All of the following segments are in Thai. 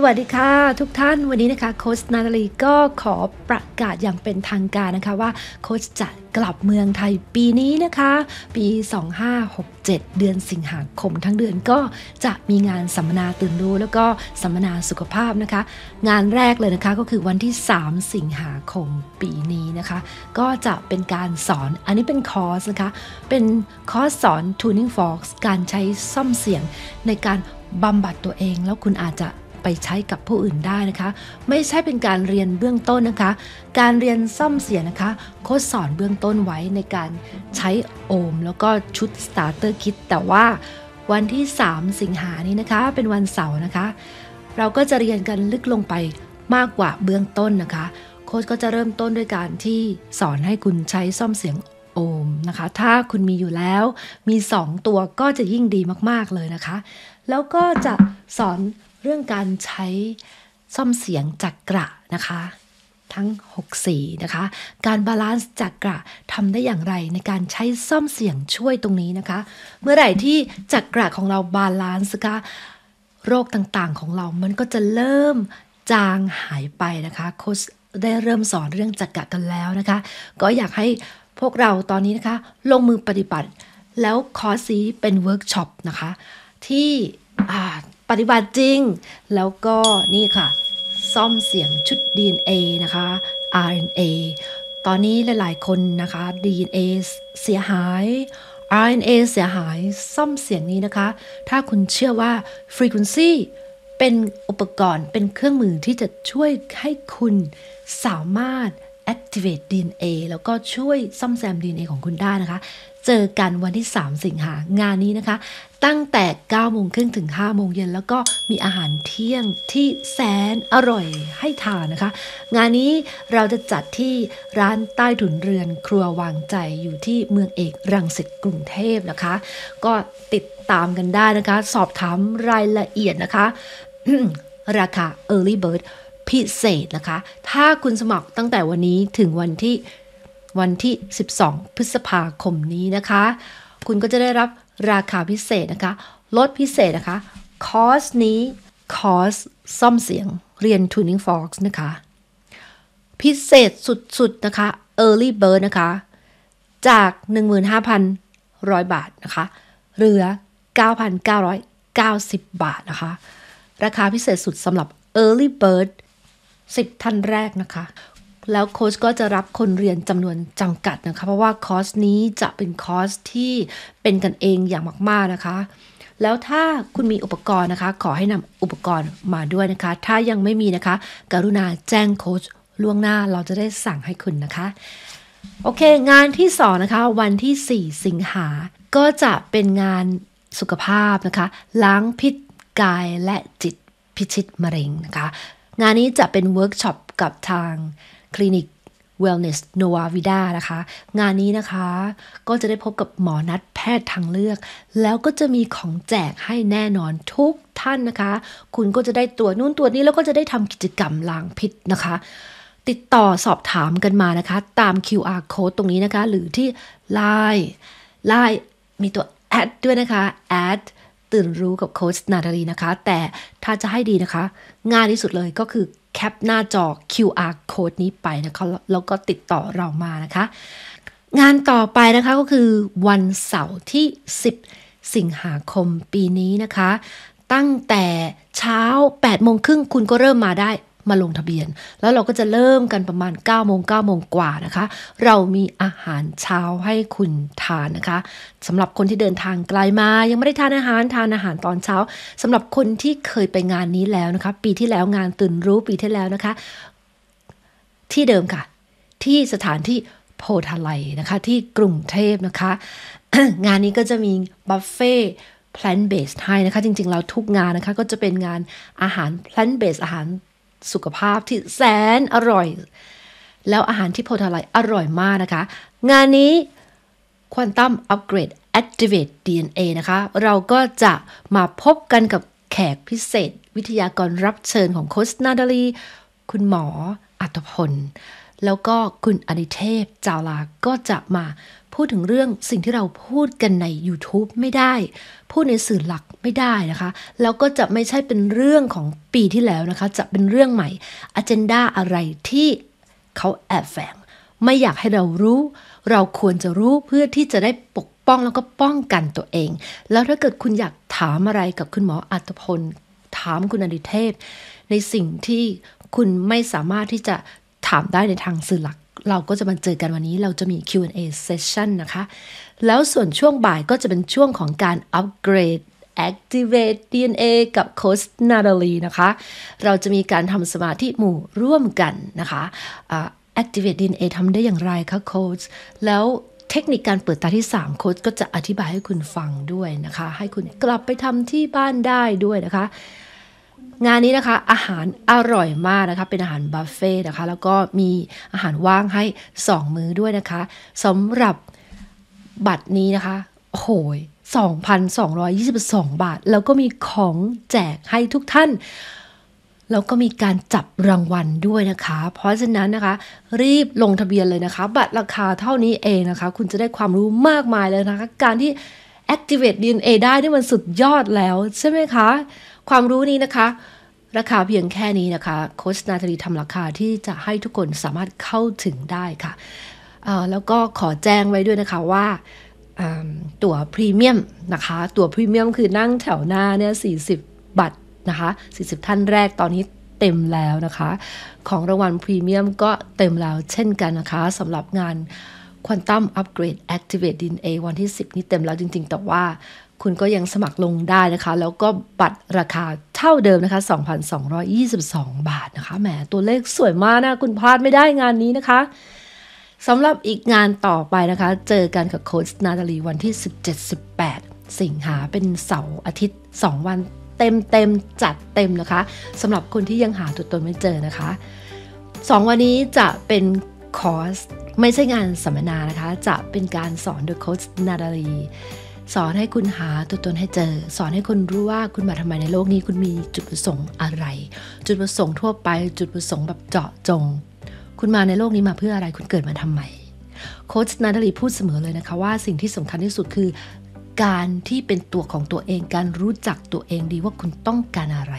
สวัสดีค่ะทุกท่านวันนี้นะคะโค้ชนาตาลีก็ขอประกาศอย่างเป็นทางการนะคะว่าโค้ชจะกลับเมืองไทยปีนี้นะคะ ปี 2567 เดือนสิงหาคมทั้งเดือนก็จะมีงานสัมมนาตื่นรู้ แล้วก็สัมมนาสุขภาพนะคะ งานแรกเลยนะคะก็คือวันที่ 3 สิงหาคมปีนี้นะคะ ก็จะเป็นการสอนอันนี้เป็นคอร์สนะคะ เป็นคอร์สสอน tuning forks การใช้ซ่อมเสียงในการบำบัดตัวเองแล้วคุณอาจจะ ไปใช้กับผู้อื่นได้นะคะ ไม่ใช่เป็นการเรียนเบื้องต้นนะคะ การเรียนซ่อมเสียงนะคะโค้ชสอนเบื้องต้นไว้ในการใช้โอม แล้วก็ชุด starter kit แต่ว่าวันที่ 3 สิงหานี้นะคะ เป็นวันเสาร์นะคะ เราก็จะเรียนกันลึกลงไปมากกว่าเบื้องต้นนะคะ โค้ชก็จะเริ่มต้นด้วยการที่สอนให้คุณใช้ซ่อมเสียงโอมนะคะ ถ้าคุณมีอยู่แล้วมี 2 ตัวก็จะยิ่งดีมาก ๆ เลยนะคะ แล้วก็จะสอน เรื่องการใช้ส้อมเสียงจักระนะคะ ทั้ง 6 สีนะคะ การ balance จักระทำได้อย่างไรในการใช้ส้อมเสียงช่วยตรงนี้นะคะ เมื่อไหร่ที่จักระของเรา balance นะคะโรคต่างๆของเรามันก็จะเริ่มจางหายไปนะคะโค้ชได้เริ่มสอนเรื่องจักระกันแล้วนะคะ ก็อยากให้พวกเราตอนนี้นะคะ ลงมือปฏิบัติ แล้วคอร์สนี้เป็นเวิร์กช็อปนะคะ ที่ ปฏิบัติจริง แล้วก็นี่ค่ะ ส้อมเสียงชุด DNA นะคะ RNA ตอนนี้หลาย ๆ คนนะคะ DNA เสียหาย RNA เสียหายส้อมเสียงนี้นะคะ ถ้าคุณเชื่อว่า Frequency เป็นอุปกรณ์เป็นเครื่องมือที่จะช่วยให้คุณสามารถ activate DNA แล้วก็ช่วยซ่อมแซม DNA ของคุณได้นะคะ เจอกันวันที่ 3 สิงหางานนี้นะคะ ตั้งแต่9โมงครึ่งถึง5โมงเย็นแล้วก็มีอาหารเที่ยงที่แสนอร่อยให้ทานนะคะ งานนี้เราจะจัดที่ร้านใต้ถุนเรือนครัววางใจอยู่ที่เมืองเอกรังสิตกรุงเทพนะคะ ก็ติดตามกันได้นะคะ สอบถามรายละเอียดนะคะ ราคา Early Bird พิเศษนะคะ ถ้าคุณสมัครตั้งแต่วันนี้ถึงวันที่ วันที่ 12 พฤษภาคมนี้นะคะ คุณก็จะได้รับราคาพิเศษนะคะ ลดพิเศษนะคะ คอร์สนี้คอร์สซ่อมเสียงเรียน Tuning Forks นะคะ พิเศษสุดๆนะคะ Early Bird นะคะ จาก 15,100 บาทนะคะ เหลือ 9,990 บาทนะคะ ราคาพิเศษสุดสำหรับ Early Bird 10 ท่านแรกนะคะ แล้วโค้ชก็จะรับคนเรียนจำนวนจำกัดนะคะ เพราะว่าคอร์สนี้จะเป็นคอร์สที่เป็นกันเองอย่างมาก ๆนะคะ แล้วถ้าคุณมีอุปกรณ์นะคะ ขอให้นำอุปกรณ์มาด้วยนะคะ ถ้ายังไม่มีนะคะ กรุณาแจ้งโค้ชล่วงหน้าเราจะได้สั่งให้คุณนะคะ โอเค งานที่สองนะคะ วันที่ 4 สิงหา ก็จะเป็นงานสุขภาพนะคะ ล้างพิษกายและจิตพิชิตมะเร็งนะคะ งานนี้จะเป็นเวิร์กช็อปกับทาง คลินิก Wellness Nova Vida นะคะ งานนี้นะคะ ก็จะได้พบกับหมอนัดแพทย์ทางเลือก แล้วก็จะมีของแจกให้แน่นอนทุกท่านนะคะ คุณก็จะได้ตัวนู่นตัวนี้แล้วก็จะได้ทำกิจกรรมล้างพิษนะคะ ติดต่อสอบถามกันมานะคะ ตาม QR code ตรงนี้นะคะ หรือที่ Line Line มีตัว add ด้วยนะคะ add ตื่นรู้กับโค้ชนาตาลีนะคะ แต่ถ้าจะให้ดีนะคะ ง่ายที่สุดเลยก็คือ แคปหน้าจอ QR code นี้ไปนะคะแล้วก็ติดต่อเรามานะคะ งานต่อไปนะคะก็คือวันเสาร์ที่ 10 สิงหาคมปีนี้นะคะ ตั้งแต่เช้า 8 โมงครึ่งคุณก็เริ่มมาได้ มาลงทะเบียน แล้วเราก็จะเริ่มกันประมาณ9โมง9โมงกว่านะคะ เรามีอาหารเช้าให้คุณทานนะคะสำหรับคนที่เดินทางไกลมา ยังไม่ได้ทานอาหารทานอาหารตอนเช้าสำหรับคนที่เคยไปงานนี้แล้วนะคะ ปีที่แล้วงานตื่นรู้ปีที่แล้วนะคะ ที่เดิมค่ะ ที่สถานที่โพธาไลนะคะ ที่กรุงเทพนะคะ งานนี้ก็จะมีบัฟเฟ่ plant based ให้นะคะ จริงๆ เราทุกงานนะคะ ก็จะเป็นงานอาหาร plant based อาหาร สุขภาพที่แสนอร่อย แล้วอาหารที่โพธาไลอร่อยมากนะคะ งานนี้ Quantum Upgrade Activate DNA นะคะ เราก็จะมาพบกันกับแขกพิเศษ วิทยากรรับเชิญของโคชนาดาลี คุณหมออัตพล แล้วก็คุณอดิเทพจาวลาก็จะมา พูดถึงเรื่องสิ่งที่เราพูดกันใน YouTube ไม่ได้ พูดในสื่อหลักไม่ได้นะคะ แล้วก็จะไม่ใช่เป็นเรื่องของปีที่แล้วนะคะ จะเป็นเรื่องใหม่อ g e n d a อะไรที่เขาแอบแฝง ไม่อยากให้เรารู้ เราควรจะรู้เพื่อที่จะได้ปกป้องแล้วก็ป้องกันตัวเอง แล้วถ้าเกิดคุณอยากถามอะไรกับคุณหมออัตพล ถามคุณอดิเทพ ในสิ่งที่คุณไม่สามารถที่จะถามได้ในทางสื่อหลัก เราก็จะมาเจอกันวันนี้เราจะมี Q&A session นะคะ แล้วส่วนช่วงบ่ายก็จะเป็นช่วงของการอัปเกรด Activate DNA กับโค้ชนาดาลีนะคะ เราจะมีการทำสมาธิหมู่ร่วมกันนะคะ Activate DNA ทำได้อย่างไรคะโค้ชแล้วเทคนิคการเปิดตาที่ 3 โค้ชก็จะอธิบายให้คุณฟังด้วยนะคะ ให้คุณกลับไปทำที่บ้านได้ด้วยนะคะ งานนี้นะคะอาหารอร่อยมากนะคะเป็นอาหารบุฟเฟ่นะคะแล้วก็มีอาหารว่างให้ 2 มื้อด้วยนะคะสำหรับบัตรนี้นะคะโหย2,222 บาท แล้วก็มีของแจกให้ทุกท่าน แล้วก็มีการจับรางวัลด้วยนะคะ เพราะฉะนั้นนะคะ รีบลงทะเบียนเลยนะคะ บัตรราคาเท่านี้เองนะคะ คุณจะได้ความรู้มากมายเลยนะคะ การที่ activate DNA ได้นี่มันสุดยอดแล้วใช่ไหมคะ ความรู้นี้นะคะ ราคาเพียงแค่นี้นะคะ โคชนาตาลีทำราคาที่จะให้ทุกคนสามารถเข้าถึงได้ค่ะ แล้วก็ขอแจ้งไว้ด้วยนะคะว่าตั๋วพรีเมียมนะคะ ตั๋วพรีเมียมคือนั่งแถวหน้าเนี่ย40 บัตรนะคะ 40 ท่านแรกตอนนี้เต็มแล้วนะคะ ของรางวัลพรีเมียมก็เต็มแล้วเช่นกันนะคะสำหรับงาน Quantum Upgrade Activate DNA วันที่ 10 นี้เต็มแล้วจริง ๆ แต่ว่า คุณก็ยังสมัครลงได้นะคะ แล้วก็บัตรราคาเท่าเดิมนะคะ 2,222 บาทนะคะ แหม ตัวเลขสวยมากนะ คุณพลาดไม่ได้งานนี้นะคะสำหรับอีกงานต่อไปนะคะ เจอกันกับโค้ชนาตาลีวันที่ 17-18 สิงหาเป็นเสาร์อาทิตย์ 2 วันเต็มเต็มจัดเต็มนะคะสำหรับคนที่ยังหาตัวตนไม่เจอนะคะสองวันนี้จะเป็นคอร์สไม่ใช่งานสัมมนานะคะ จะเป็นการสอนโดยโค้ชนาดาลี สอนให้คุณหาตัวตนให้เจอ สอนให้คุณรู้ว่าคุณมาทำไมในโลกนี้ คุณมีจุดประสงค์อะไร จุดประสงค์ทั่วไป จุดประสงค์แบบเจาะจง คุณมาในโลกนี้มาเพื่ออะไรคุณเกิดมาทำไมโค้ชนาดาลีพูดเสมอเลยนะคะว่าสิ่งที่สำคัญที่สุดคือ การที่เป็นตัวของตัวเองการรู้จักตัวเองดีว่าคุณต้องการอะไร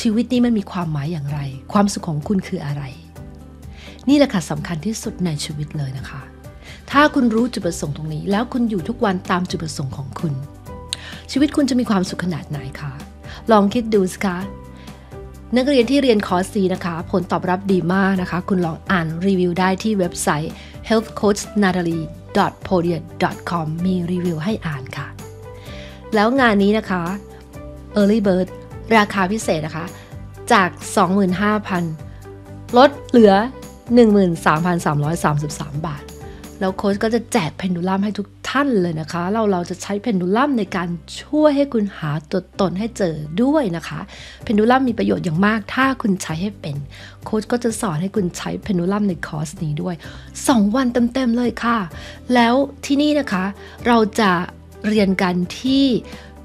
ชีวิตนี้มันมีความหมายอย่างไร ความสุขของคุณคืออะไร นี่แหละค่ะสำคัญที่สุดในชีวิตเลยนะคะ ถ้าคุณรู้จุดประสงค์ตรงนี้ แล้วคุณอยู่ทุกวันตามจุดประสงค์ของคุณ ชีวิตคุณจะมีความสุขขนาดไหนคะ ลองคิดดูสิคะ นักเรียนที่เรียนคอร์สซีนะคะ ผลตอบรับดีมากนะคะ คุณลองอ่านรีวิวได้ที่เว็บไซต์ health coach natalie p o d i a c o m มีรีวิวให้อ่านค่ะ แล้วงานนี้นะคะ Early Bird ราคาพิเศษนะคะ จาก 25,000 ลดเหลือ 13,333 บาท แล้วโค้ชก็จะแจกเพนดูลัมให้ทุกท่านเลยนะคะ เราเราจะใช้เพนดูลัมในการช่วยให้คุณหาตัวตนให้เจอด้วยนะคะ เพนดูลัมมีประโยชน์อย่างมาก ถ้าคุณใช้ให้เป็น โค้ชก็จะสอนให้คุณใช้เพนดูลัมในคอร์สนี้ด้วย 2 วันเต็มๆเลยค่ะ แล้วที่นี่นะคะ เราจะเรียนกันที่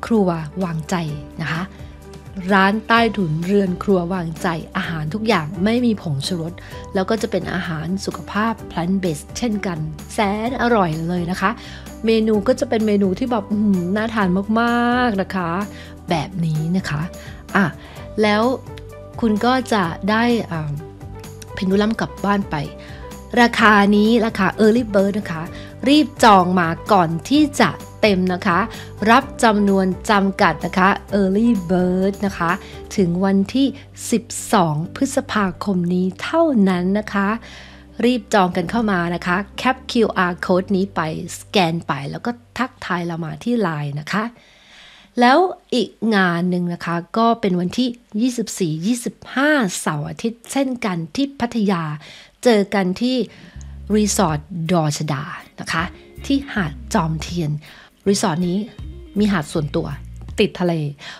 ครัววางใจนะคะ ร้านใต้ถุนเรือนครัววางใจอาหารทุกอย่างไม่มีผงชูรส แล้วก็จะเป็นอาหารสุขภาพ plant based เช่นกัน แสนอร่อยเลยนะคะ เมนูก็จะเป็นเมนูที่แบบน่าทานมากๆนะคะ แบบนี้นะคะอะแล้วคุณก็จะได้เพนดูลัมกลับบ้านไป ราคานี้ราคา Early Bird นะคะ รีบจองมาก่อนที่จะ ต็มนะคะ รับจำนวนจำกัดนะคะ Early Bird นะคะ ถึงวันที่ 12 พฤษภาคมนี้เท่านั้นนะคะ รีบจองกันเข้ามานะคะ แคป QR code นี้ไปสแกนไปแล้วก็ทักทายเรามาที่ Line นะคะแล้วอีกงานหนึ่งนะคะก็เป็นวันที่ 24-25 เสาร์อาทิตย์เช่นกันที่พัทยา เจอกันที่รีสอร์ท Dor-Shada นะคะ ที่หาดจอมเทียน รีสอร์ทนี้มีหาดส่วนตัวติดทะเล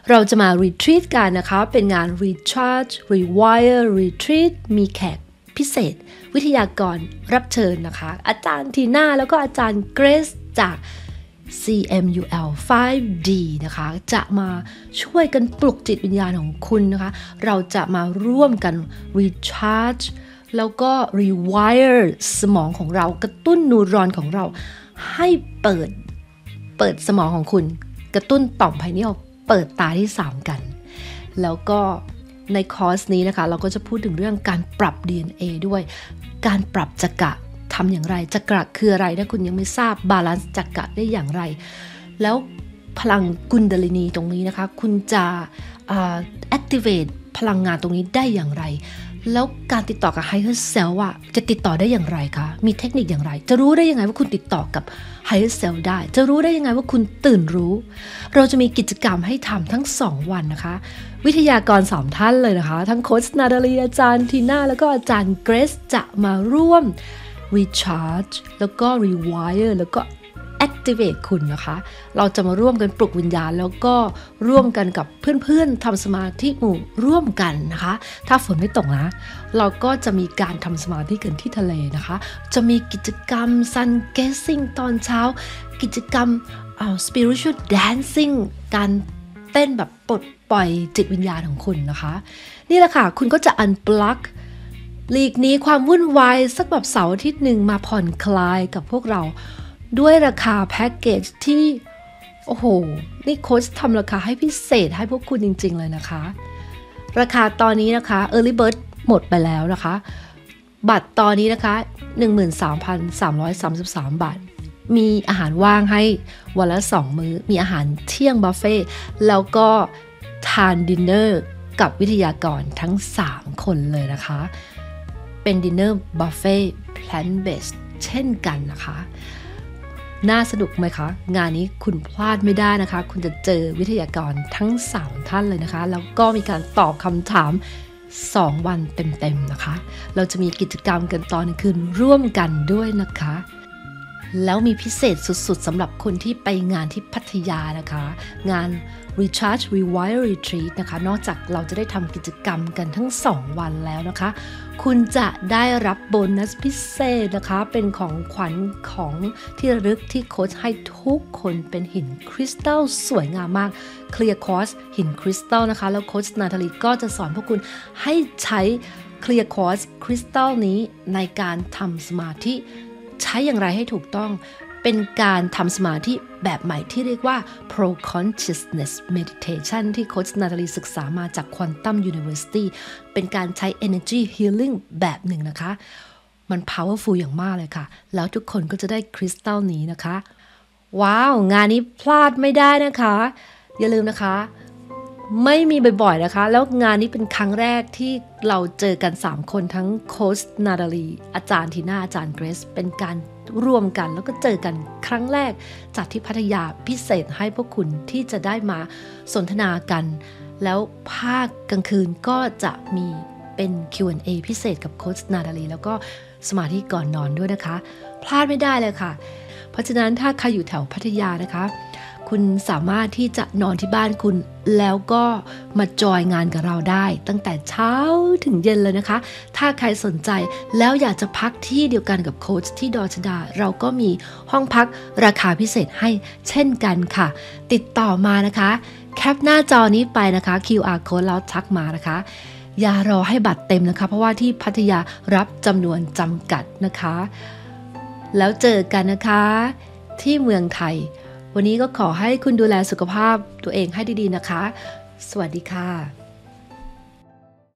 เราจะมา retreat กันนะคะ เป็นงาน Recharge Rewire Retreat มีแขกพิเศษ วิทยากรรับเชิญนะคะ อาจารย์ทีน่าแล้วก็อาจารย์เกรซจาก CMUL 5D นะคะ จะมาช่วยกันปลุกจิตวิญญาณของคุณนะคะ เราจะมาร่วมกัน recharge แล้วก็ rewire สมองของเรากระตุ้นนูรอนของเราให้เปิด เปิดสมองของคุณ กระตุ้นต่อมไพเนียลเปิดตาที่ 3 กัน แล้วก็ในคอร์สนี้นะคะ เราก็จะพูดถึงเรื่องการปรับ DNA ด้วย การปรับจักระทำอย่างไรจักระคืออะไรถ้าคุณยังไม่ทราบ balance จักระได้อย่างไร แล้วพลังกุณฑลินีตรงนี้นะคะ คุณจะ activate พลังงานตรงนี้ได้อย่างไร แล้วการติดต่อกับ higher self อะจะติดต่อได้อย่างไรคะ มีเทคนิคอย่างไร จะรู้ได้ยังไงว่าคุณติดต่อกับ higher self ได้ จะรู้ได้ยังไงว่าคุณตื่นรู้ เราจะมีกิจกรรมให้ทำทั้ง 2 วันนะคะ วิทยากรสามท่านเลยนะคะ ทั้งโค้ชนาดาลีอาจารย์ทีน่า แล้วก็อาจารย์เกรซจะมาร่วม recharge แล้วก็ rewire แล้วก็ activate คุณนะคะ เราจะมาร่วมกันปลุกวิญญาณ แล้วก็ร่วมกันกับเพื่อนๆทำสมาธิหมู่ร่วมกันนะคะ ถ้าฝนไม่ตกนะ เราก็จะมีการทำสมาธิกันที่ทะเลนะคะ จะมีกิจกรรม sun gazing ตอนเช้า กิจกรรม spiritual dancing การเต้นแบบปลดปล่อยจิตวิญญาณของคุณนะคะ นี่แหละค่ะ คุณก็จะ unplug หลีกนี้ความวุ่นวายสักแบบเสาร์อาทิตย์หนึ่งมาผ่อนคลายกับพวกเรา ด้วยราคาแพ็กเกจที่ โอ้โห นี่โค้ชทำราคาให้พิเศษให้พวกคุณจริง ๆ เลยนะคะ ราคาตอนนี้นะคะ Early Bird หมดไปแล้วนะคะ บัตรตอนนี้นะคะ 13,333 บาท มีอาหารว่างให้วันละ 2 มื้อ มีอาหารเที่ยงบุฟเฟ่แล้วก็ทานดินเนอร์กับวิทยากรทั้ง 3 คนเลยนะคะ เป็นดินเนอร์บุฟเฟ่ plant-based เช่นกันนะคะ น่าสนุกไหมคะ งานนี้คุณพลาดไม่ได้นะคะ คุณจะเจอวิทยากรทั้ง 3 ท่านเลยนะคะ แล้วก็มีการตอบคำถาม 2 วันเต็มๆนะคะ เราจะมีกิจกรรมกันตอนคืนร่วมกันด้วยนะคะ แล้วมีพิเศษสุดๆสำหรับคนที่ไปงานที่พัทยานะคะ งาน Recharge Rewire Retreat นะคะ นอกจากเราจะได้ทำกิจกรรมกันทั้ง 2 วันแล้วนะคะ คุณจะได้รับโบนัสพิเศษนะคะ เป็นของขวัญของที่ระลึกที่โค้ชให้ทุกคนเป็นหินคริสตัลสวยงามมาก Clear Quartz หินคริสตัลนะคะ แล้วโค้ชนาทาลีก็จะสอนพวกคุณให้ใช้ Clear Quartz คริสตัลนี้ในการทำสมาธิ ใช้อย่างไรให้ถูกต้องเป็นการทำสมาธิแบบใหม่ที่เรียกว่า pro consciousness meditation ที่โคชนาตาลีศึกษามาจาก Quantum University เป็นการใช้ energy healing แบบหนึ่งนะคะ มัน powerful อย่างมากเลยค่ะ แล้วทุกคนก็จะได้คริสตัลนี้นะคะ ว้าว งานนี้พลาดไม่ได้นะคะ อย่าลืมนะคะ ไม่มีบ่อยๆนะคะ แล้วงานนี้เป็นครั้งแรกที่เราเจอกัน 3 คนทั้งโค้ชนาดาลี อาจารย์ทีน่าอาจารย์เกรซเป็นการรวมกัน แล้วก็เจอกันครั้งแรกจากที่พัทยาพิเศษให้พวกคุณที่จะได้มาสนทนากัน แล้วภาคกลางคืนก็จะมีเป็น Q&A พิเศษกับโค้ชนาดาลี แล้วก็สมาธิก่อนนอนด้วยนะคะ พลาดไม่ได้เลยค่ะ เพราะฉะนั้นถ้าใครอยู่แถวพัทยานะคะ คุณสามารถที่จะนอนที่บ้านคุณ แล้วก็มาจอยงานกับเราได้ ตั้งแต่เช้าถึงเย็นเลยนะคะ ถ้าใครสนใจแล้วอยากจะพักที่เดียวกันกับโค้ชที่ดอชดา เราก็มีห้องพักราคาพิเศษให้เช่นกันค่ะ ติดต่อมานะคะ แคปหน้าจอนี้ไปนะคะ QR code แล้วทักมานะคะอย่ารอให้บัตรเต็มนะคะ เพราะว่าที่พัทยารับจำนวนจำกัดนะคะ แล้วเจอกันนะคะ ที่เมืองไทย วันนี้ก็ขอให้คุณดูแลสุขภาพตัวเองให้ดีๆนะคะ สวัสดีค่ะ